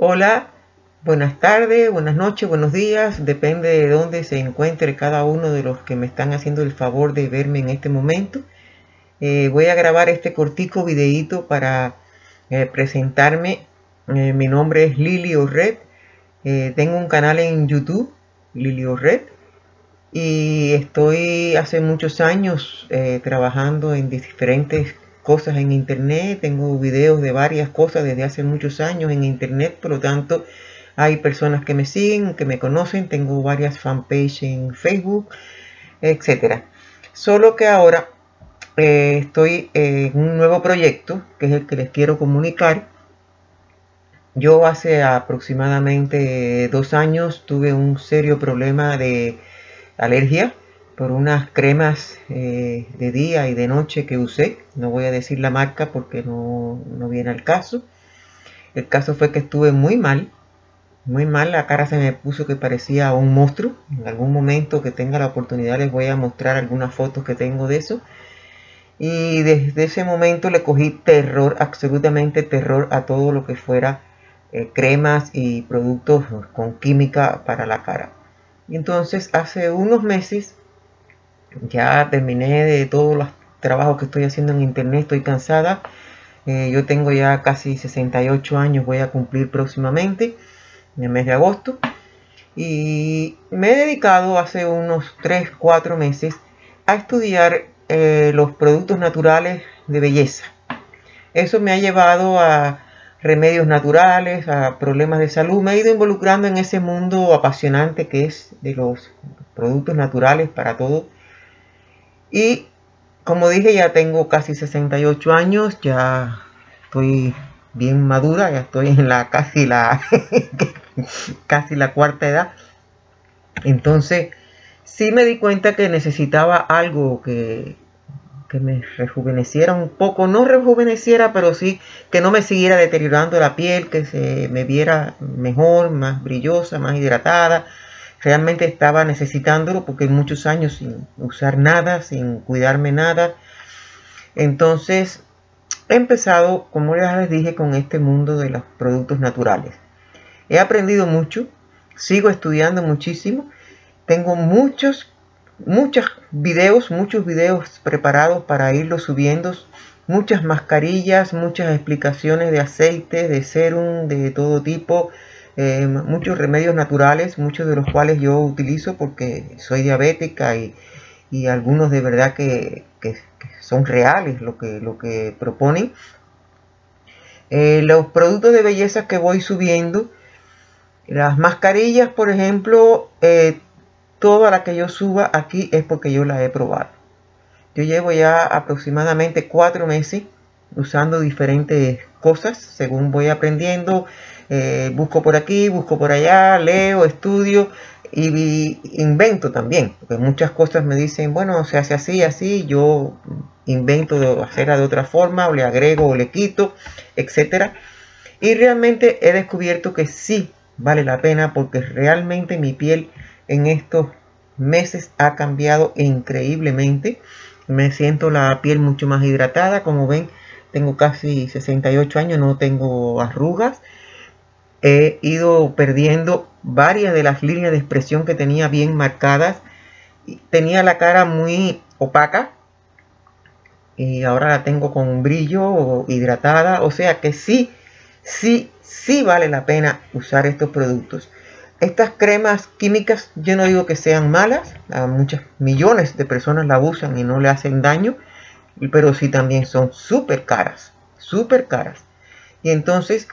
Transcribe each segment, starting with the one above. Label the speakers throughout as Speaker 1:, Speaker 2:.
Speaker 1: Hola, buenas tardes, buenas noches, buenos días, depende de dónde se encuentre cada uno de los que me están haciendo el favor de verme en este momento. Eh, voy a grabar este cortico videíto para eh, presentarme. Eh, mi nombre es Lili Red. tengo un canal en YouTube, Lili Red. Y estoy hace muchos años trabajando en diferentes cosas en internet, tengo videos de varias cosas desde hace muchos años en internet, por lo tanto hay personas que me siguen, que me conocen, tengo varias fanpages en Facebook, etcétera. Solo que ahora eh, estoy en un nuevo proyecto, que es el que les quiero comunicar. Yo hace aproximadamente dos años tuve un serio problema de alergia por unas cremas eh, de día y de noche que usé. No voy a decir la marca porque no, viene al caso. El caso fue que estuve muy mal, muy mal. La cara se me puso que parecía un monstruo. En algún momento que tenga la oportunidad les voy a mostrar algunas fotos que tengo de eso. Y desde ese momento le cogí terror, absolutamente terror a todo lo que fuera eh, cremas y productos con química para la cara. Y entonces hace unos meses ya terminé de todos los trabajos que estoy haciendo en internet, estoy cansada. Eh, yo tengo ya casi 68 años, voy a cumplir próximamente, en el mes de agosto. Y me he dedicado hace unos 3, 4 meses a estudiar eh, los productos naturales de belleza. Eso me ha llevado a remedios naturales, a problemas de salud. Me he ido involucrando en ese mundo apasionante que es de los productos naturales para todo y como dije, ya tengo casi 68 años, ya estoy bien madura, ya estoy en la casi la casi la cuarta edad. Entonces, sí me di cuenta que necesitaba algo que, que me rejuveneciera un poco, no rejuveneciera, pero sí que no me siguiera deteriorando la piel, que se me viera mejor, más brillosa, más hidratada, realmente estaba necesitándolo porque muchos años sin usar nada, sin cuidarme nada. Entonces he empezado, como ya les dije, con este mundo de los productos naturales. He aprendido mucho, sigo estudiando muchísimo. Tengo muchos, muchos videos, muchos videos preparados para irlos subiendo. Muchas mascarillas, muchas explicaciones de aceites, de serum, de todo tipo eh, muchos remedios naturales, muchos de los cuales yo utilizo porque soy diabética y, algunos de verdad que, son reales lo que, lo que proponen. Eh, los productos de belleza que voy subiendo, las mascarillas, por ejemplo, eh, toda la que yo suba aquí es porque yo la he probado. Yo llevo ya aproximadamente cuatro meses usando diferentes cosas según voy aprendiendo eh, busco por aquí, busco por allá, leo, estudio y, invento también, porque muchas cosas me dicen, bueno, se hace así, así, yo invento de hacerla de otra forma, o le agrego o le quito, etcétera. Y realmente he descubierto que sí vale la pena porque realmente mi piel en estos meses ha cambiado increíblemente. Me siento la piel mucho más hidratada, como ven, tengo casi 68 años, no tengo arrugas, he ido perdiendo varias de las líneas de expresión que tenía bien marcadas. Tenía la cara muy opaca y ahora la tengo con brillo hidratada. O sea que sí, sí, sí vale la pena usar estos productos. Estas cremas químicas yo no digo que sean malas, a muchas millones de personas la usan y no le hacen daño, pero sí también son súper caras, súper caras. Y entonces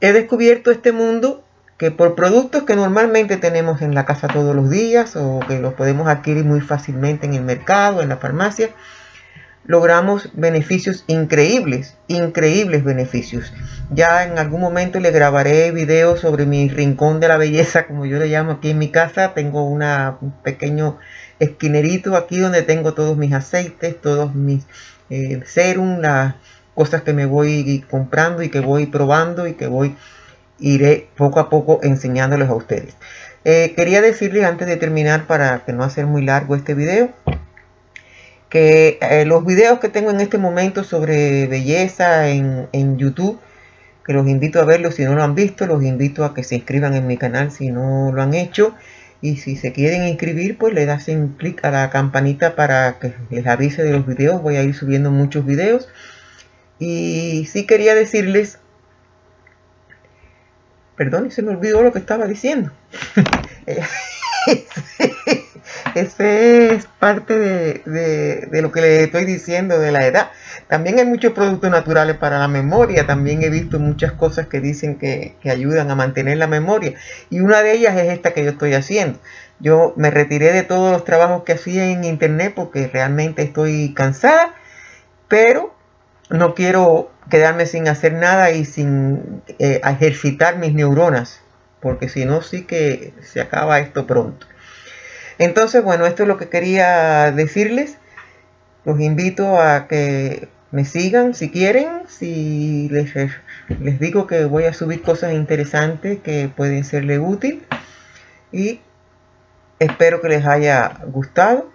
Speaker 1: he descubierto este mundo que por productos que normalmente tenemos en la casa todos los días o que los podemos adquirir muy fácilmente en el mercado, en la farmacia, logramos beneficios increíbles, increíbles beneficios. Ya en algún momento le grabaré videos sobre mi rincón de la belleza, como yo le llamo aquí en mi casa. Tengo una, un pequeño esquinerito aquí donde tengo todos mis aceites, todos mis eh, serum, las cosas que me voy comprando y que voy probando y que voy iré poco a poco enseñándoles a ustedes. Eh, quería decirles antes de terminar para que no hacer muy largo este video que eh, los videos que tengo en este momento sobre belleza en, en YouTube que los invito a verlo si no lo han visto, los invito a que se inscriban en mi canal si no lo han hecho y si se quieren inscribir pues le un clic a la campanita para que les avise de los videos, voy a ir subiendo muchos videos. Y sí quería decirles perdón, se me olvidó lo que estaba diciendo Ese es parte de, lo que le estoy diciendo de la edad. También hay muchos productos naturales para la memoria. También he visto muchas cosas que dicen que, que ayudan a mantener la memoria. Y una de ellas es esta que yo estoy haciendo. Yo me retiré de todos los trabajos que hacía en internet porque realmente estoy cansada. Pero no quiero quedarme sin hacer nada y sin eh, ejercitar mis neuronas. Porque si no, sí que se acaba esto pronto. Entonces, bueno, esto es lo que quería decirles. Los invito a que me sigan si quieren. Si les, les digo que voy a subir cosas interesantes que pueden serle útil. Y espero que les haya gustado.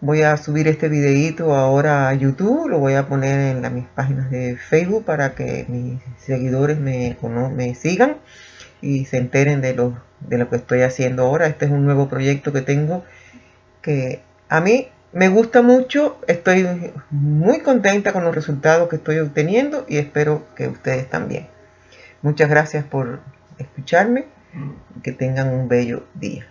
Speaker 1: Voy a subir este videito ahora a YouTube, lo voy a poner en mis páginas de Facebook para que mis seguidores me, me sigan y se enteren de lo, de lo que estoy haciendo ahora. Este es un nuevo proyecto que tengo que a mí me gusta mucho, estoy muy contenta con los resultados que estoy obteniendo y espero que ustedes también. Muchas gracias por escucharme y que tengan un bello día.